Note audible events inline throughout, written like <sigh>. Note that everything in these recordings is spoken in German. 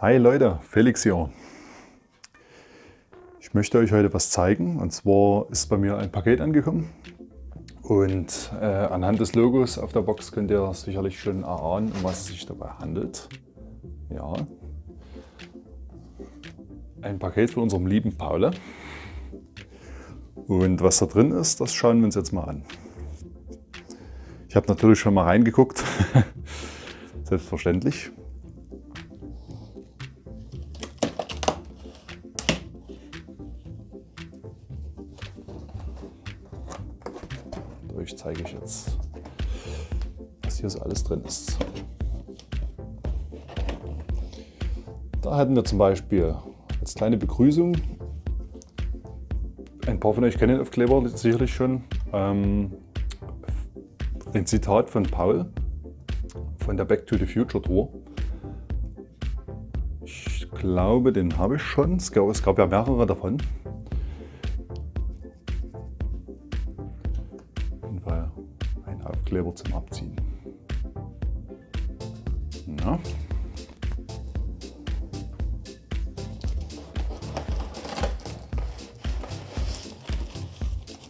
Hi Leute, Felix hier. Ich möchte euch heute was zeigen und zwar ist bei mir ein Paket angekommen und äh, anhand des Logos auf der Box könnt ihr sicherlich schon erahnen, um was es sich dabei handelt. Ja, ein Paket von unserem lieben Paul. Und was da drin ist, das schauen wir uns jetzt mal an. Ich habe natürlich schon mal reingeguckt, <laughs> selbstverständlich. Dadurch zeige ich jetzt, was hier so alles drin ist. Da hatten wir zum Beispiel als kleine Begrüßung, ein paar von euch kennen den Aufkleber sicherlich schon, ähm, ein Zitat von Paul von der Back to the Future Tour. Ich glaube, den habe ich schon. Es gab ja mehrere davon. Ja.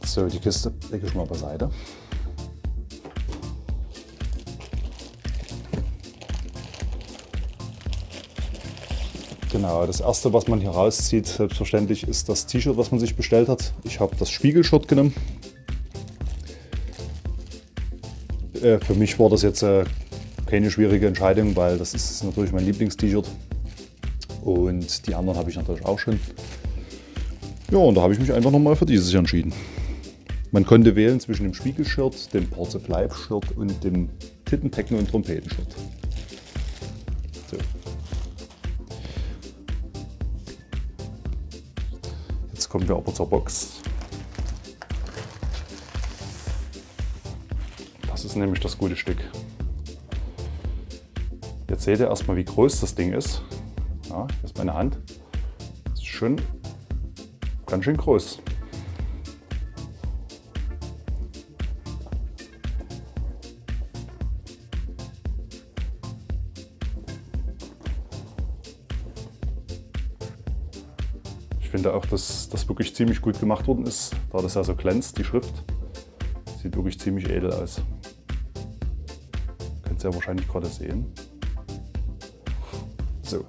So, die Kiste lege ich mal beiseite. Genau, das erste, was man hier rauszieht, selbstverständlich ist das T-Shirt, was man sich bestellt hat. Ich habe das Spiegelshirt genommen. Äh, für mich war das jetzt äh, keine schwierige Entscheidung, weil das ist natürlich mein Lieblings-T-Shirt. Und die anderen habe ich natürlich auch schon. Ja, und da habe ich mich einfach nochmal für dieses entschieden. Man konnte wählen zwischen dem Spiegelshirt, dem Parts of Life Shirt und dem Titten, Techno und Trompetenshirt. So. Jetzt kommen wir aber zur Box. Das ist nämlich das gute Stück. Jetzt seht ihr erstmal, wie groß das Ding ist. Ja, das ist meine Hand. Das ist schon ganz schön groß. Ich finde auch, dass das wirklich ziemlich gut gemacht worden ist, da das ja so glänzt, die Schrift. Sieht wirklich ziemlich edel aus könnt ihr ja wahrscheinlich gerade sehen. So.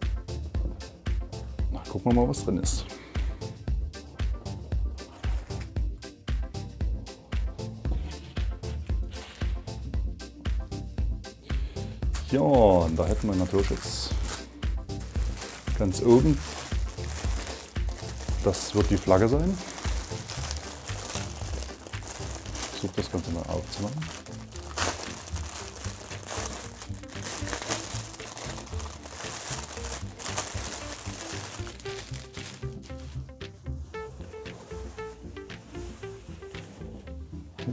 Na, gucken wir mal, was drin ist. Ja, und da hätten wir natürlich jetzt ganz oben, das wird die Flagge sein. Ich versuche das Ganze mal aufzumachen.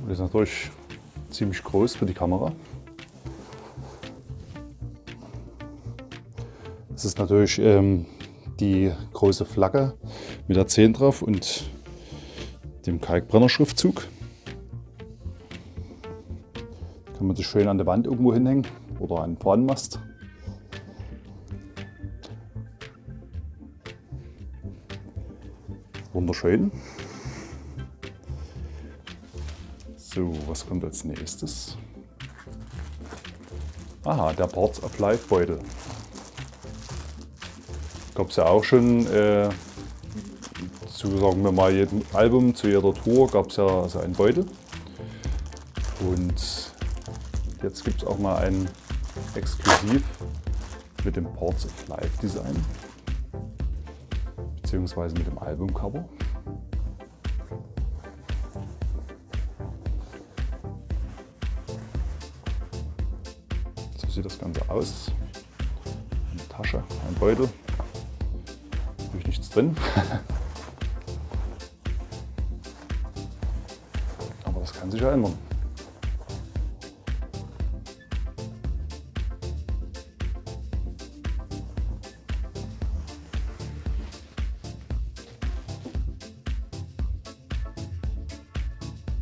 Das ist natürlich ziemlich groß für die Kamera. Das ist natürlich ähm, die große Flagge mit der 10 drauf und dem Kalkbrenner-Schriftzug. Kann man sich schön an der Wand irgendwo hinhängen oder an den Fahnenmast. Wunderschön. So, was kommt als nächstes? Aha, der Parts of Life Beutel. Gab es ja auch schon äh, zu, sagen wir mal, jedem Album, zu jeder Tour gab es ja so einen Beutel. Und jetzt gibt es auch mal einen exklusiv mit dem Parts of Life Design, beziehungsweise mit dem Albumcover. Aus. Eine Tasche, ein Beutel. Natürlich nichts drin. <laughs> Aber das kann sich ja ändern.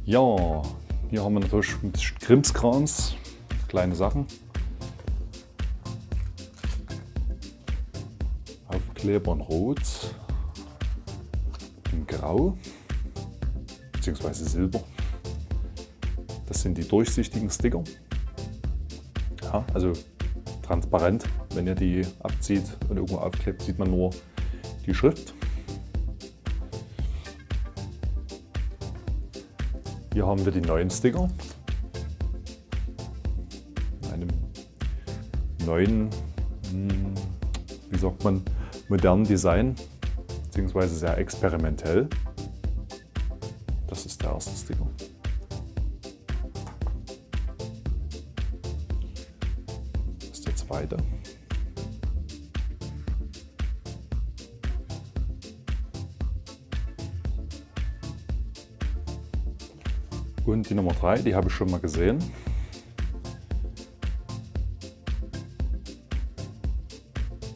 Ja, hier haben wir natürlich mit Krimskrans kleine Sachen. Aufkleber in Rot, in Grau bzw. Silber. Das sind die durchsichtigen Sticker. Ja, also transparent. Wenn ihr die abzieht und irgendwo aufklebt, sieht man nur die Schrift. Hier haben wir die neuen Sticker. In einem neuen, wie sagt man, modernen Design, beziehungsweise sehr experimentell. Das ist der erste Sticker. Das ist der zweite. Und die Nummer 3, die habe ich schon mal gesehen.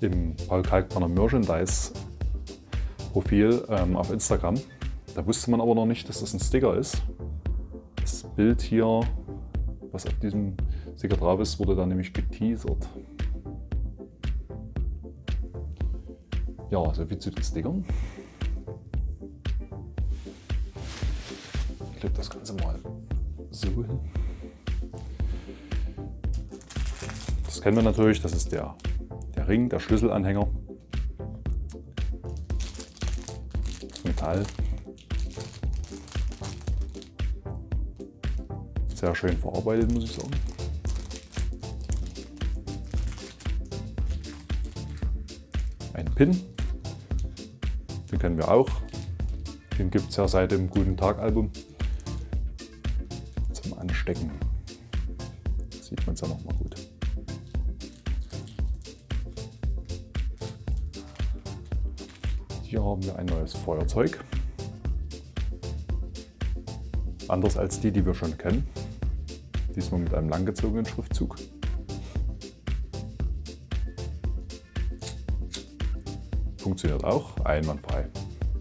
Im Paul Kalkbrenner Merchandise Profil ähm, auf Instagram. Da wusste man aber noch nicht, dass das ein Sticker ist. Das Bild hier, was auf diesem Sticker drauf ist, wurde dann nämlich geteasert. Ja, so viel zu den Stickern. Ich klebe das Ganze mal so hin. Das kennen wir natürlich, das ist der Ring, der Schlüsselanhänger. Metall. Sehr schön verarbeitet, muss ich sagen. Ein Pin, den kennen wir auch. Den gibt es ja seit dem Guten Tag Album zum Anstecken. Sieht man es ja noch mal gut. Hier haben wir ein neues Feuerzeug. Anders als die, die wir schon kennen. Diesmal mit einem langgezogenen Schriftzug. Funktioniert auch einwandfrei.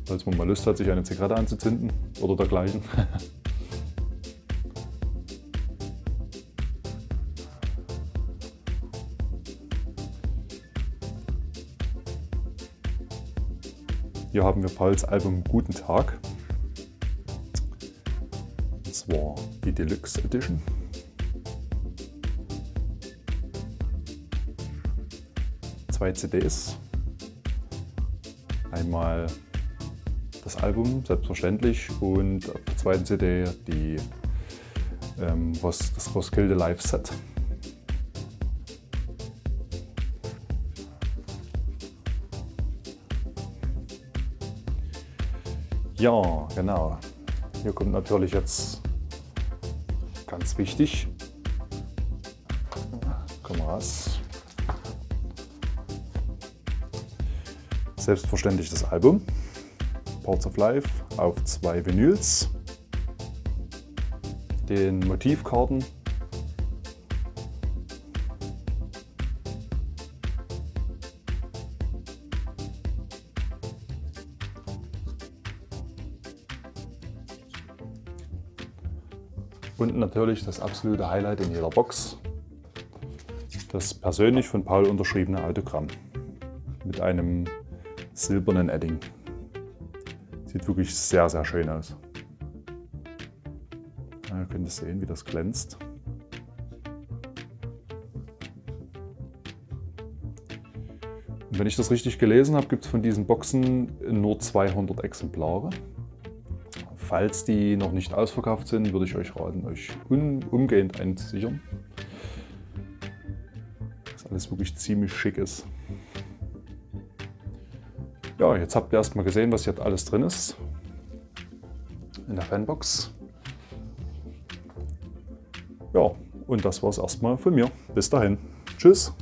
Falls man mal Lust hat, sich eine Zigarette anzuzünden oder dergleichen. <laughs> Hier haben wir Pauls Album Guten Tag. Und zwar die Deluxe Edition. Zwei CDs. Einmal das Album, selbstverständlich, und auf der zweiten CD die, ähm, das Roskilde Live Set. Ja, genau. Hier kommt natürlich jetzt ganz wichtig. Komm raus. Selbstverständlich das Album. Parts of Life auf zwei Vinyls. Den Motivkarten Und natürlich das absolute Highlight in jeder Box, das persönlich von Paul unterschriebene Autogramm mit einem silbernen Edding. Sieht wirklich sehr, sehr schön aus. ihr könnt sehen, wie das glänzt. Und wenn ich das richtig gelesen habe, gibt es von diesen Boxen nur 200 Exemplare. Falls die noch nicht ausverkauft sind, würde ich euch raten, euch umgehend einzusichern. Dass alles wirklich ziemlich schick ist. Ja, jetzt habt ihr erstmal gesehen, was hier alles drin ist. In der Fanbox. Ja, und das war es erstmal von mir. Bis dahin. Tschüss.